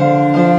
Música